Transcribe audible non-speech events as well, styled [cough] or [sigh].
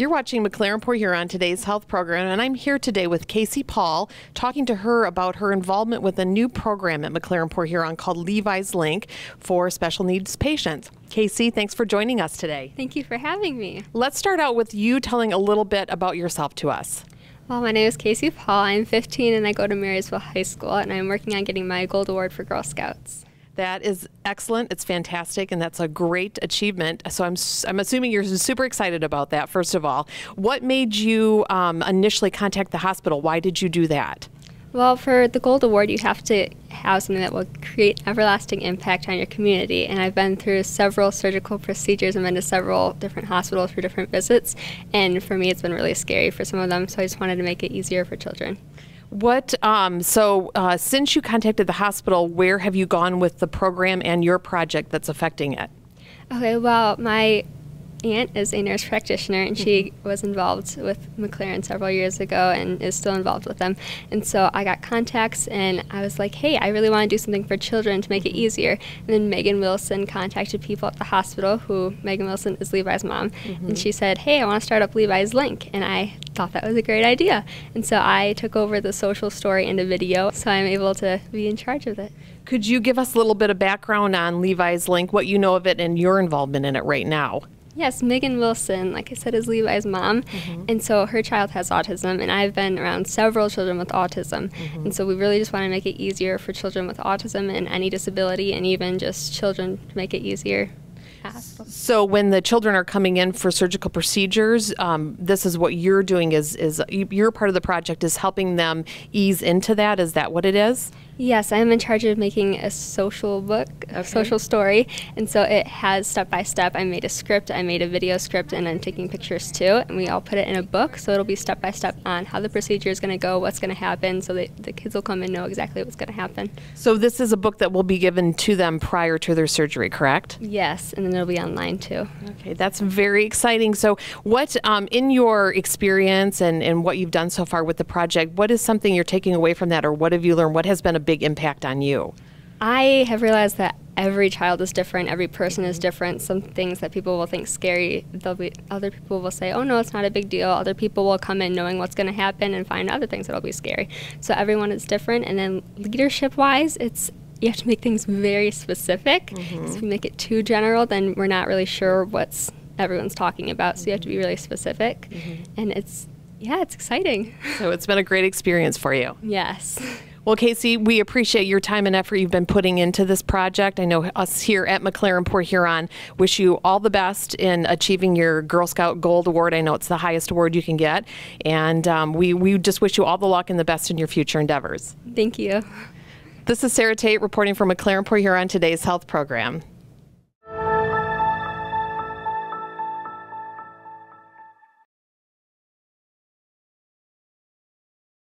You're watching McLaren here on today's health program, and I'm here today with Casie Paul, talking to her about her involvement with a new program at McLaren Port Huron called Levi's Link for special needs patients. Casie, thanks for joining us today. Thank you for having me. Let's start out with you telling a little bit about yourself to us. Well, my name is Casie Paul. I'm 15 and I go to Marysville High School, and I'm working on getting my Gold Award for Girl Scouts. That is excellent. It's fantastic, and that's a great achievement. So I'm I'm assuming you're super excited about that. First of all, what made you um, initially contact the hospital? Why did you do that? Well, for the Gold Award, you have to have something that will create everlasting impact on your community. And I've been through several surgical procedures and been to several different hospitals for different visits. And for me, it's been really scary for some of them. So I just wanted to make it easier for children. What, um, so uh, since you contacted the hospital, where have you gone with the program and your project that's affecting it? Okay, well, my aunt is a nurse practitioner and she mm-hmm. was involved with McLaren several years ago and is still involved with them. And so I got contacts and I was like, hey, I really want to do something for children to make it mm-hmm. easier. And then Megan Wilson contacted people at the hospital, who Megan Wilson is Levi's mom, mm-hmm. and she said, hey, I want to start up Levi's Link. And I thought that was a great idea. And so I took over the social story and a video, so I'm able to be in charge of it. Could you give us a little bit of background on Levi's Link, what you know of it, and your involvement in it right now? Yes, Megan Wilson, like I said, is Levi's mom. Mm-hmm. And so her child has autism, and I've been around several children with autism. Mm-hmm. And so we really just want to make it easier for children with autism and any disability, and even just children to make it easier. So when the children are coming in for surgical procedures, um, this is what you're doing. Is is your part of the project is helping them ease into that? Is that what it is? Yes, I'm in charge of making a social book, a social story, and so it has step by step. I made a script, I made a video script, and I'm taking pictures too, and we all put it in a book. So it'll be step by step on how the procedure is going to go, what's going to happen, so that the kids will come and know exactly what's going to happen. So this is a book that will be given to them prior to their surgery, correct? Yes, and then it'll be online too. Okay, that's very exciting. So what, um, in your experience and, and what you've done so far with the project, what is something you're taking away from that, or what have you learned? What has been a big impact on you? I have realized that every child is different, every person is different. Some things that people will think scary, they'll be other people will say, "Oh no, it's not a big deal." Other people will come in knowing what's going to happen and find other things that'll be scary. So everyone is different, and then leadership-wise, it's you have to make things very specific. Mm-hmm. If you make it too general, then we're not really sure what's everyone's talking about. So you have to be really specific, mm-hmm. and it's yeah, it's exciting. So it's been a great experience for you. [laughs] Yes. Well, Casie, we appreciate your time and effort you've been putting into this project. I know us here at McLaren Port Huron wish you all the best in achieving your Girl Scout Gold Award. I know it's the highest award you can get. And um, we, we just wish you all the luck and the best in your future endeavors. Thank you. This is Sarah Tate reporting from McLaren Port Huron today's health program.